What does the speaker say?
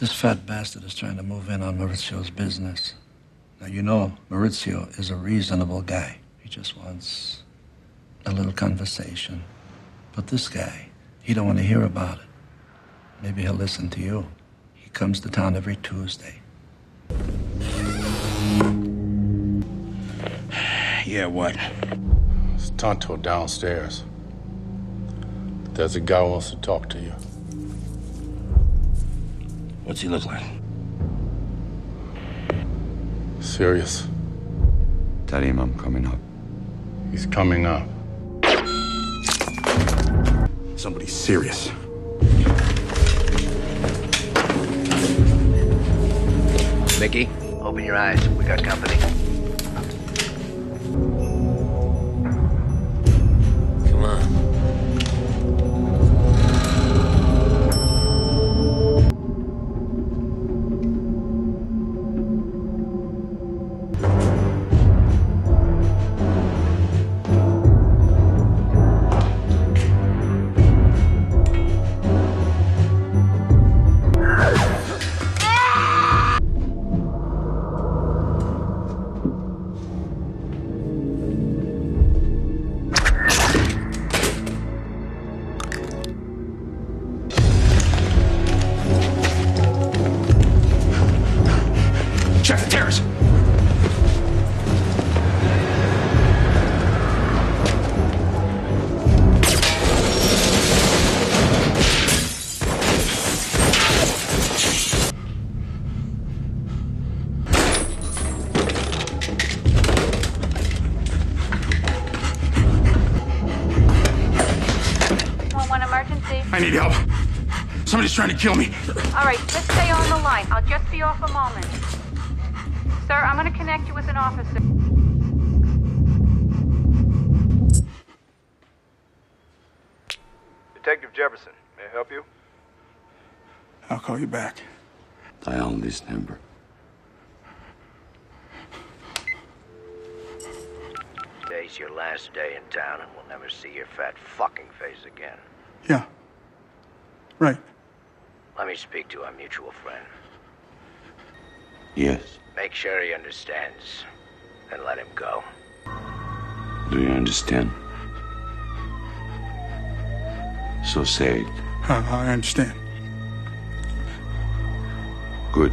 This fat bastard is trying to move in on Maurizio's business. Now, you know, Maurizio is a reasonable guy. He just wants a little conversation. But this guy, he don't want to hear about it. Maybe he'll listen to you. He comes to town every Tuesday. Yeah, what? It's Tonto downstairs. There's a guy who wants to talk to you. What's he look like? Serious. Tell him I'm coming up. He's coming up. Somebody serious. Mickey, open your eyes. We got company. I need help. Somebody's trying to kill me. All right, just stay on the line. I'll just be off a moment. Sir, I'm going to connect you with an officer. Detective Jefferson, may I help you? I'll call you back. Dial this number. Today's your last day in town, and we'll never see your fat fucking face again. Yeah. Right. Let me speak to our mutual friend. Yes. Make sure he understands, and let him go. Do you understand? So say it. Uh, I understand. Good.